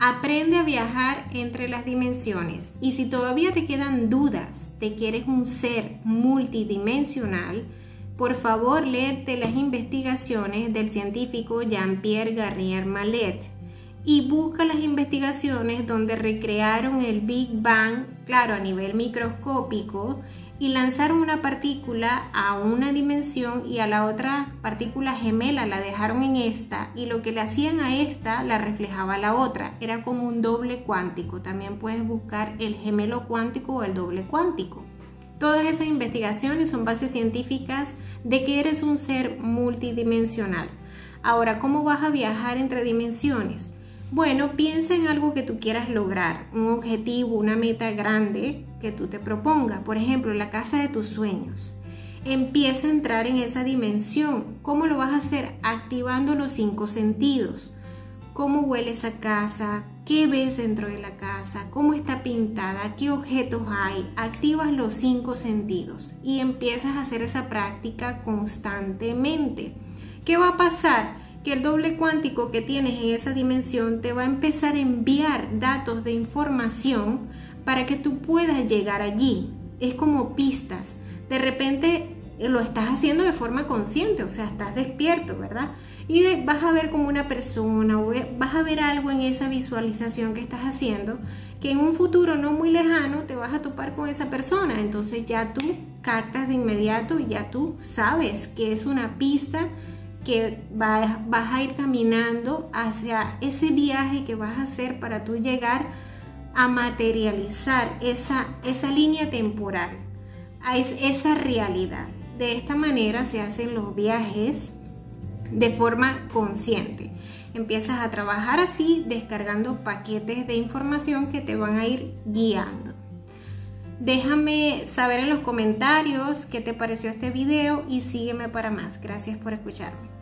Aprende a viajar entre las dimensiones. Y si todavía te quedan dudas de que eres un ser multidimensional, por favor léete las investigaciones del científico Jean-Pierre Garnier Mallet y busca las investigaciones donde recrearon el Big Bang, claro, a nivel microscópico, y lanzaron una partícula a una dimensión y a la otra partícula gemela la dejaron en esta y lo que le hacían a esta la reflejaba a la otra. Era como un doble cuántico. También puedes buscar el gemelo cuántico o el doble cuántico. Todas esas investigaciones son bases científicas de que eres un ser multidimensional. Ahora, ¿cómo vas a viajar entre dimensiones? Bueno, piensa en algo que tú quieras lograr, un objetivo, una meta grande que tú te propongas. Por ejemplo, la casa de tus sueños. Empieza a entrar en esa dimensión. ¿Cómo lo vas a hacer? Activando los cinco sentidos. ¿Cómo huele esa casa? ¿Qué ves dentro de la casa? ¿Cómo está pintada? ¿Qué objetos hay? Activas los cinco sentidos y empiezas a hacer esa práctica constantemente. ¿Qué va a pasar? Que el doble cuántico que tienes en esa dimensión te va a empezar a enviar datos de información para que tú puedas llegar allí. Es como pistas. De repente eh, lo estás haciendo de forma consciente, o sea, estás despierto, ¿verdad? Y vas a ver como una persona o vas a ver algo en esa visualización que estás haciendo que en un futuro no muy lejano te vas a topar con esa persona. Entonces ya tú captas de inmediato y ya tú sabes que es una pista que vas, a ir caminando hacia ese viaje que vas a hacer para tú llegar a materializar esa, esa línea temporal, a esa realidad. De esta manera se hacen los viajes de forma consciente. Empiezas a trabajar así, descargando paquetes de información que te van a ir guiando. Déjame saber en los comentarios qué te pareció este video y sígueme para más. Gracias por escucharme.